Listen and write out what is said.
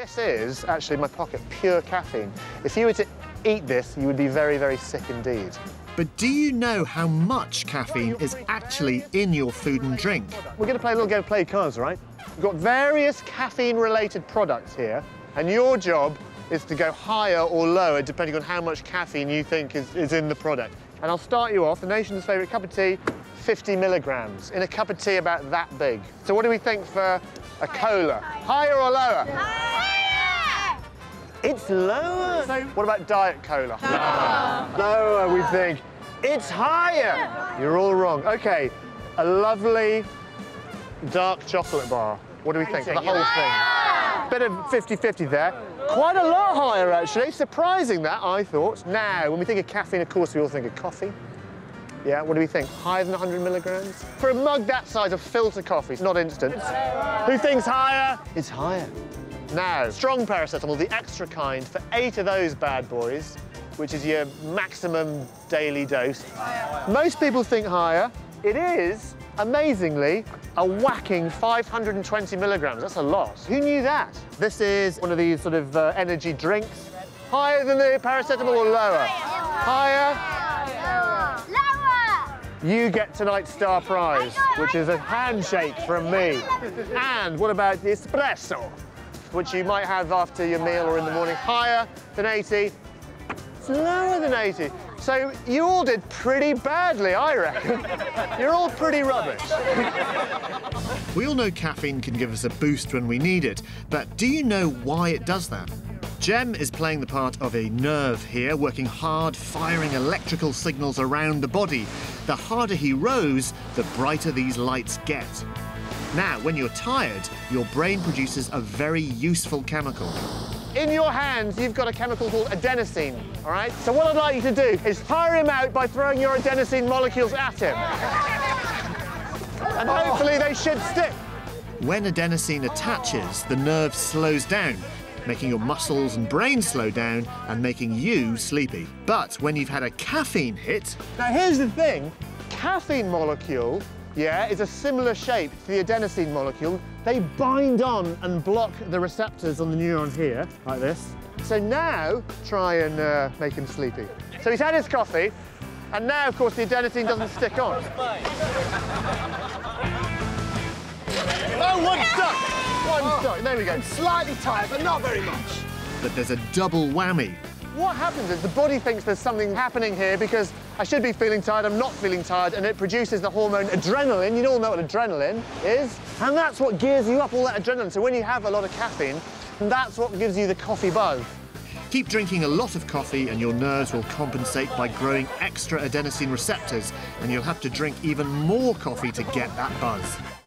This is actually my pocket, pure caffeine. If you were to eat this, you would be very, very sick indeed. But do you know how much caffeine is actually in your food and drink? We're going to play a little game of play cards, right? We've got various caffeine-related products here, and your job is to go higher or lower depending on how much caffeine you think is, is in the product. And I'll start you off. The nation's favourite cup of tea, 50 milligrams. In a cup of tea about that big. So what do we think for a cola? Higher or lower? Higher! It's lower. So what about Diet Cola? Lower, we think. It's higher. You're all wrong. OK, a lovely dark chocolate bar. What do we think? The whole thing. Bit of 50-50 there. Quite a lot higher, actually. Surprising that, I thought. Now, when we think of caffeine, of course, we all think of coffee. Yeah, what do we think? Higher than 100 milligrams? For a mug that size of filter coffee, it's not instant. Who thinks higher? It's higher. Now, strong paracetamol, the extra kind, for eight of those bad boys, which is your maximum daily dose. Most people think higher. It is, amazingly, a whacking 520 milligrams. That's a lot. Who knew that? This is one of these sort of uh, energy drinks. Higher than the paracetamol or lower? Higher. Lower! You get tonight's star prize, which is a handshake from me. And what about the espresso, which you might have after your meal or in the morning? Higher than 80. It's lower than 80. So you all did pretty badly, I reckon. You're all pretty rubbish. We all know caffeine can give us a boost when we need it, but do you know why it does that? Jem is playing the part of a nerve here, working hard, firing electrical signals around the body. The harder he rows, the brighter these lights get. Now, when you're tired, your brain produces a very useful chemical. In your hands, you've got a chemical called adenosine, all right? So what I'd like you to do is tire him out by throwing your adenosine molecules at him. And hopefully they should stick. When adenosine attaches, the nerve slows down, making your muscles and brain slow down and making you sleepy. But when you've had a caffeine hit, Now, here's the thing. Caffeine molecule, yeah, is a similar shape to the adenosine molecule. They bind on and block the receptors on the neuron here, like this. So now, try and uh, make him sleepy. So he's had his coffee, and now, of course, the adenosine doesn't stick on. Oh, one stuck! One stuck. There we go. Slightly tired, but not very much. but there's a double whammy. What happens is the body thinks there's something happening here because I should be feeling tired, I'm not feeling tired, and it produces the hormone adrenaline. You all know what adrenaline is. And that's what gears you up, all that adrenaline. So when you have a lot of caffeine, that's what gives you the coffee buzz. Keep drinking a lot of coffee and your nerves will compensate by growing extra adenosine receptors and you'll have to drink even more coffee to get that buzz.